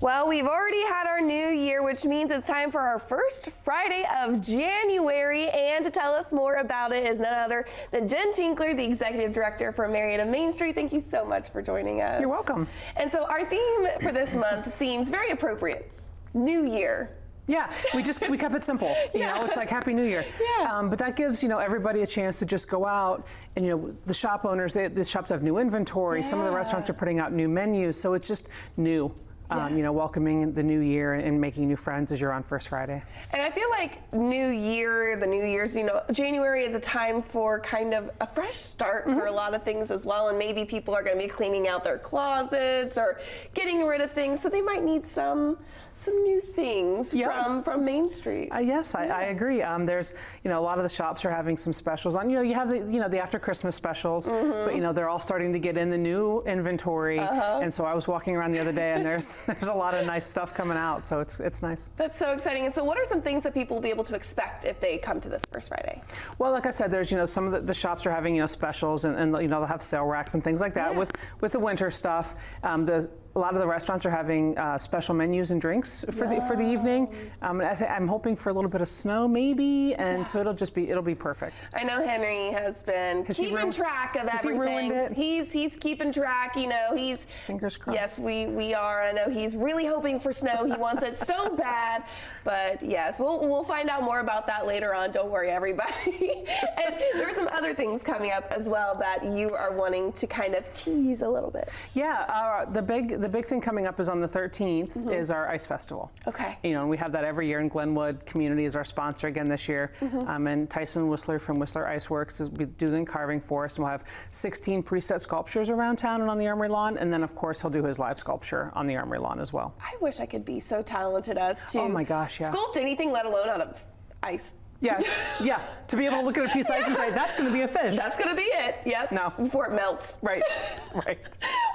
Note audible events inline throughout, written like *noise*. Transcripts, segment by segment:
Well, we've already had our new year, which means it's time for our first Friday of January. And to tell us more about it is none other than Jen Tinkler, the Executive Director for Marietta Main Street. Thank you so much for joining us. You're welcome. And so our theme for this month seems very appropriate. New Year. Yeah, we just we kept it simple. *laughs* You Yeah. know, it's like Happy New Year. Yeah. Um, but that gives you know everybody a chance to just go out and you know the shop owners, they, the shops have new inventory. Some of the restaurants are putting out new menus, so it's just new. Um, Yeah. You know, welcoming the new year and making new friends as you're on First Friday. And I feel like New Year, the New Year's, you know, January is a time for kind of a fresh start for a lot of things as well. And maybe people are going to be cleaning out their closets or getting rid of things, so they might need some some new things Yeah. from from Main Street. Uh, yes, I, I agree. Um, there's, you know, a lot of the shops are having some specials on. You know, you have the, you know, the after Christmas specials, Mm-hmm. but you know, they're all starting to get in the new inventory. Uh-huh. And so I was walking around the other day, and there's *laughs* there's a lot of nice stuff coming out. So it's it's nice. That's so exciting. And so, what are some things that people will be able to expect if they come to this First Friday? Well, like I said, there's you know some of the, the shops are having you know specials, and, and you know they'll have sale racks and things like that Yeah. with with the winter stuff. Um, the a lot of the restaurants are having uh, special menus and drinks for the for the evening. Um, I I'm hoping for a little bit of snow, maybe, and so it'll just be it'll be perfect. I know Henry has been Has keeping ruined- track of has he everything. ruined it? He's he's keeping track. You know, he's Fingers crossed. Yes, we we are. I know he's really hoping for snow. He wants it so *laughs* bad. But yes, we'll we'll find out more about that later on. Don't worry, everybody. *laughs* and there are some other things coming up as well that you are wanting to kind of tease a little bit. Yeah, uh, the big the big thing coming up is on the 13th Mm-hmm. is our ice festival. Okay. You know, and we have that every year, and Glenwood Community is our sponsor again this year. Mm-hmm. Um, and Tyson Whistler from Whistler Ice Works is be doing carving for us, and we'll have 16 preset sculptures around town and on the Armory lawn, and then of course he'll do his live sculpture on the Armory lawn as well. I wish I could be so talented as to Oh my gosh, yeah. sculpt anything, let alone out of ice. Yeah, *laughs* yeah. To be able to look at a piece of ice and say that's going to be a fish. That's gonna be it. Yep. No. Before it melts. right, *laughs* right.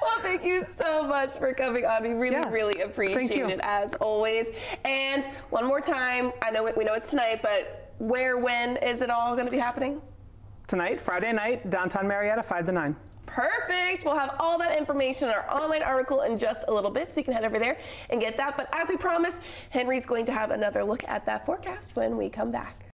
Well, thank you so much for coming on. We really, Yeah. really appreciate it as always. And one more time, I know we know it's tonight, but where, when is it all going to be happening? Tonight, Friday night, downtown Marietta, five to nine. Perfect. We'll have all that information in our online article in just a little bit, so you can head over there and get that. But as we promised, Henry's going to have another look at that forecast when we come back.